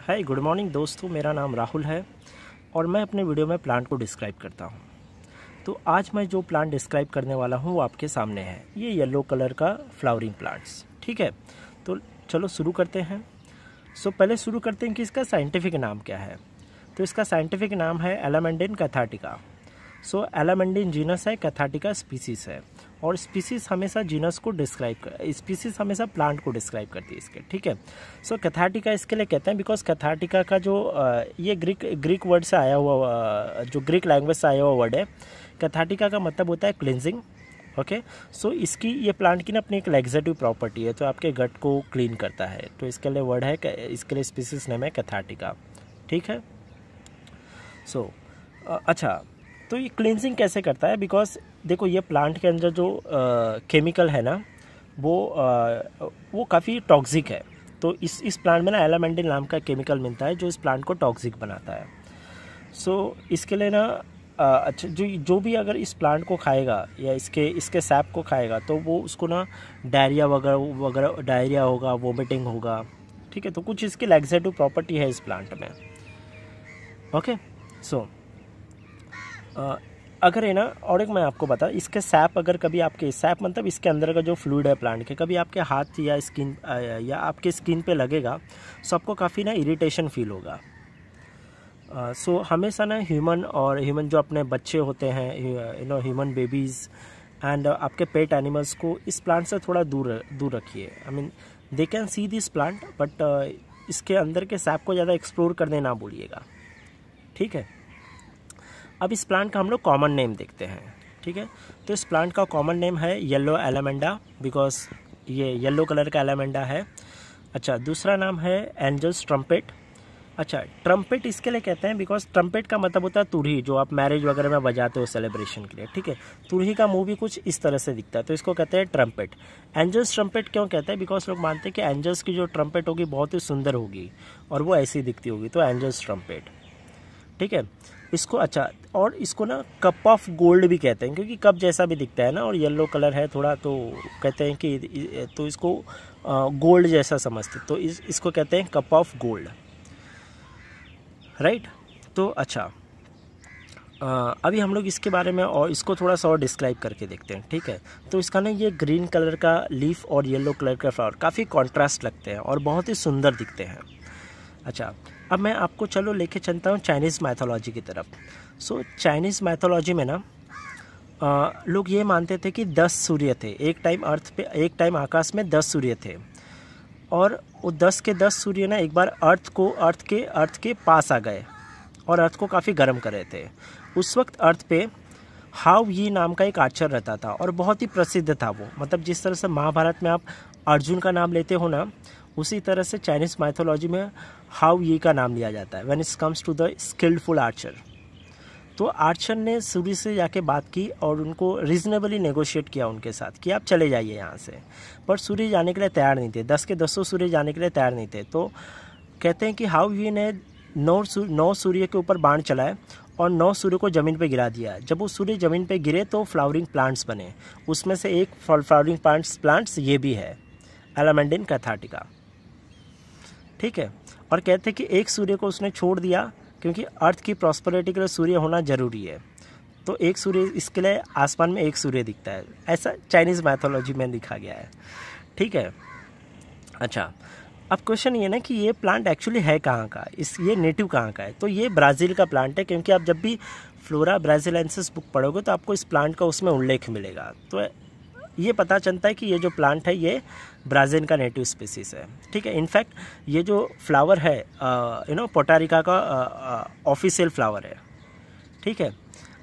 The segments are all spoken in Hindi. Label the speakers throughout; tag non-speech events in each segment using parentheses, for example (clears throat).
Speaker 1: हाय, गुड मॉर्निंग दोस्तों, मेरा नाम राहुल है और मैं अपने वीडियो में प्लांट को डिस्क्राइब करता हूँ। तो आज मैं जो प्लांट डिस्क्राइब करने वाला हूँ, वो आपके सामने है। ये येलो कलर का फ्लावरिंग प्लांट्स, ठीक है? तो चलो शुरू करते हैं। सो, पहले शुरू करते हैं कि इसका साइंटिफिक नाम क्या है। तो इसका साइंटिफिक नाम है एलामेंडिन कैथाटिका सो एलामेंडिन जीनस है कैथाटिका स्पीसीस है। और स्पीसीज हमेशा जीनस को डिस्क्राइब कर स्पीसीज हमेशा प्लांट को डिस्क्राइब करती है इसके ठीक है? सो so, कैथाटिका इसके लिए कहते हैं बिकॉज़ कैथाटिका का जो ये ग्रीक ग्रीक वर्ड से आया हुआ जो ग्रीक लैंग्वेज से आया हुआ वर्ड है कैथाटिका का मतलब होता है क्लिनजिंग ओके सो इसकी ये प्लांट की ना अपनी एक लेग्जेटिव प्रॉपर्टी है तो आपके गट को क्लीन करता है। तो इसके लिए वर्ड है इसके लिए स्पीसीज नेम है कैथाटिका ठीक है? सो so, अच्छा तो ये क्लिनजिंग कैसे करता है? बिकॉज़ देखो ये प्लांट के अंदर जो केमिकल है ना वो आ, वो काफ़ी टॉक्सिक है। तो इस इस प्लांट में ना एलामेंडिन नाम का केमिकल मिलता है जो इस प्लांट को टॉक्सिक बनाता है। सो so, इसके लिए ना अच्छा जो जो भी अगर इस प्लांट को खाएगा या इसके इसके सैप को खाएगा तो वो उसको ना डायरिया वगैरह वगैरह डायरिया होगा वोमिटिंग होगा। ठीक है तो कुछ इसकी लेग्जेटिव प्रॉपर्टी है इस प्लांट में। ओके सो so, अगर है ना और एक मैं आपको बता इसके सैप अगर कभी आपके सैप मतलब इसके अंदर का जो फ्लूड है प्लांट के कभी आपके हाथ या स्किन या आपके स्किन पे लगेगा सो आपको काफ़ी ना इरिटेशन फील होगा। सो uh, so, हमेशा ना ह्यूमन और ह्यूमन जो अपने बच्चे होते हैं you know human babies and आपके पेट एनिमल्स को इस प्लांट से थोड़ा दूर दूर रखिए। I mean they can see this plant but इसके अंदर के सैप को ज़्यादा एक्सप्लोर करने ना बोलिएगा ठीक है? अब इस प्लांट का हम लोग कॉमन नेम देखते हैं, ठीक है? तो इस प्लांट का कॉमन नेम है येलो एलामेंडा बिकॉज़ ये येलो कलर का एलामेंडा है। अच्छा दूसरा नाम है एंजल्स ट्रम्पेट अच्छा ट्रम्पेट इसके लिए कहते हैं बिकॉज़ ट्रम्पेट का मतलब होता है तुरही, जो आप मैरिज वगैरह में बजाते हो सेलिब्रेशन के लिए, ठीक है? तुरही का मुँह भी कुछ इस तरह से दिखता है तो इसको कहते हैं ट्रम्पेट एंजल्स ट्रम्पेट क्यों कहते हैं? बिकॉज़ लोग मानते हैं कि एंजल्स की जो ट्रम्पेट होगी बहुत ही सुंदर होगी, और वो ऐसी दिखती होगी तो एंजल्स ट्रम्पेट ठीक है? इसको अच्छा और इसको ना कप ऑफ़ गोल्ड भी कहते हैं क्योंकि कप जैसा भी दिखता है ना और येलो कलर है थोड़ा तो कहते हैं कि तो इसको गोल्ड जैसा समझते तो इस इसको कहते हैं कप ऑफ़ गोल्ड राइट तो अच्छा आ, अभी हम लोग इसके बारे में और इसको थोड़ा सा और डिस्क्राइब करके देखते हैं ठीक है? तो इसका ना ये ग्रीन कलर का लीफ और येलो कलर का फ्लावर काफ़ी कॉन्ट्रास्ट लगते हैं और बहुत ही सुंदर दिखते हैं। अच्छा अब मैं आपको चलो लेके चलता हूँ चाइनीज़ मैथोलॉजी की तरफ़। सो चाइनीज़ मैथोलॉजी में ना आ, लोग ये मानते थे कि दस सूर्य थे। एक टाइम अर्थ पे एक टाइम आकाश में दस सूर्य थे। और वो दस के दस सूर्य ना एक बार अर्थ को अर्थ के अर्थ के पास आ गए और अर्थ को काफ़ी गर्म कर रहे थे। उस वक्त अर्थ पे हाव यी नाम का एक आचर रहता था और बहुत ही प्रसिद्ध था वो। मतलब जिस तरह से महाभारत में आप अर्जुन का नाम लेते हो ना उसी तरह से चाइनीज़ माइथोलॉजी में हाउ ये का नाम लिया जाता है when it's comes to the skilful archer तो आर्चर ने सूर्य से जाके बात की और उनको रीजनेबली नेगोशिएट किया उनके साथ कि आप चले जाइए यहाँ से। पर सूर्य जाने के लिए तैयार नहीं थे। दस के दसों सूर्य जाने के लिए तैयार नहीं थे। तो कहते हैं कि हाउ यू ने नौ नौ सूर्य के ऊपर बाण चलाए और नौ सूर्य को ज़मीन पर गिरा दिया। जब वो सूर्य ज़मीन पर गिरे तो फ्लावरिंग प्लांट्स बने। उसमें से एक फ्लावरिंग प्लांट्स प्लांट्स ये भी है। एलामेंडिन कैथाटिका ठीक है? और कहते हैं कि एक सूर्य को उसने छोड़ दिया क्योंकि अर्थ की प्रॉस्परिटी के लिए सूर्य होना ज़रूरी है। तो एक सूर्य, इसके लिए आसमान में एक सूर्य दिखता है। ऐसा चाइनीज़ मैथोलॉजी में दिखा गया है। ठीक है? अच्छा अब क्वेश्चन ये ना कि ये प्लांट एक्चुअली है कहाँ का? इस, ये नेटिव कहाँ का है? तो ये ब्राज़ील का प्लांट है, क्योंकि आप जब भी फ्लोरा ब्राजीलेंसिस बुक पढ़ोगे तो आपको इस प्लांट का उसमें उल्लेख मिलेगा। तो ये पता चलता है कि ये जो प्लांट है ये ब्राज़ील का नेटिव स्पीसीज़ है। ठीक है? इनफैक्ट ये जो फ्लावर है यू नो पोटारिका का ऑफिशियल फ्लावर है। ठीक है?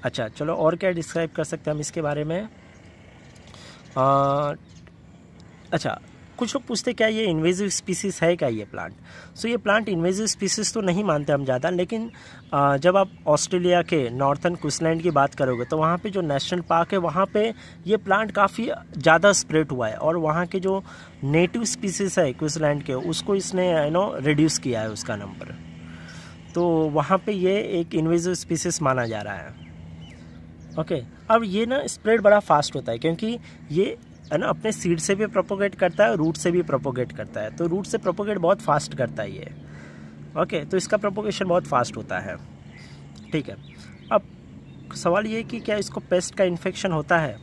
Speaker 1: अच्छा चलो और क्या डिस्क्राइब कर सकते हैं हम इसके बारे में? आ, अच्छा कुछ लोग पूछते क्या ये इन्वेजिव स्पीसीज है क्या ये प्लांट सो so, ये प्लांट इन्वेजिव स्पीसीज तो नहीं मानते हम ज़्यादा लेकिन जब आप ऑस्ट्रेलिया के नॉर्थन क्विंसलैंड की बात करोगे तो वहाँ पे जो नेशनल पार्क है वहाँ पे ये प्लांट काफ़ी ज़्यादा स्प्रेड हुआ है और वहाँ के जो नेटिव स्पीसीज है क्विंसलैंड के उसको इसने यू नो रिड्यूस किया है उसका नंबर तो वहाँ पे ये एक इन्वेजिव स्पीसीज माना जा रहा है ओके okay. अब ये ना स्प्रेड बड़ा फास्ट होता है क्योंकि ये है ना अपने सीड से भी प्रोपोगेट करता है रूट से भी प्रोपोगेट करता है। तो रूट से प्रोपोगेट बहुत फास्ट करता है ये। ओके तो इसका प्रोपोगेशन बहुत फास्ट होता है। ठीक है। अब सवाल ये कि क्या इसको पेस्ट का इन्फेक्शन होता है?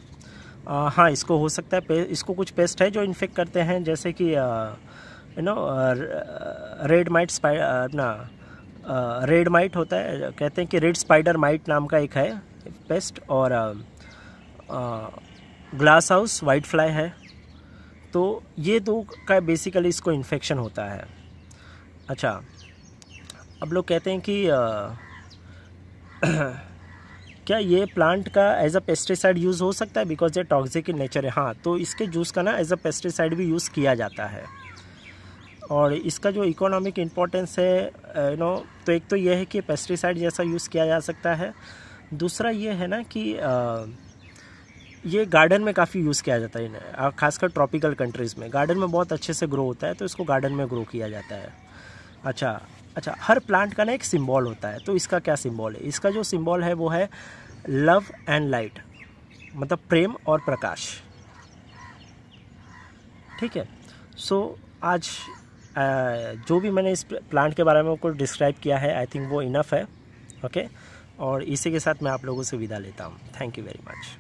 Speaker 1: आ, हाँ इसको हो सकता है। इसको कुछ पेस्ट है जो इन्फेक्ट करते हैं जैसे कि यू नो रेड माइट अपना रेड माइट होता है। कहते हैं कि रेड स्पाइडर माइट नाम का एक है पेस्ट और ग्लास हाउस वाइट फ्लाई है। तो ये दो का बेसिकली इसको इन्फेक्शन होता है। अच्छा अब लोग कहते हैं कि आ, (clears throat) क्या ये प्लांट का एज अ पेस्टिसाइड यूज़ हो सकता है? बिकॉज़ ये टॉक्सिक इन नेचर है हाँ तो इसके जूस का ना एज अ पेस्टिसाइड भी यूज़ किया जाता है। और इसका जो इकोनॉमिक इम्पोर्टेंस है यू नो तो एक तो ये है कि पेस्टिसाइड जैसा यूज़ किया जा सकता है। दूसरा ये है ना कि आ, ये गार्डन में काफ़ी यूज़ किया जाता है इन्हें खासकर ट्रॉपिकल कंट्रीज़ में। गार्डन में बहुत अच्छे से ग्रो होता है तो इसको गार्डन में ग्रो किया जाता है। अच्छा अच्छा हर प्लांट का ना एक सिंबल होता है तो इसका क्या सिंबल है? इसका जो सिंबल है, वो है लव एंड लाइट मतलब प्रेम और प्रकाश। ठीक है? सो आज जो भी मैंने इस प्लांट के बारे में कुछ डिस्क्राइब किया है आई थिंक वो इनफ है ओके और इसी के साथ मैं आप लोगों से विदा लेता हूँ। Thank you very much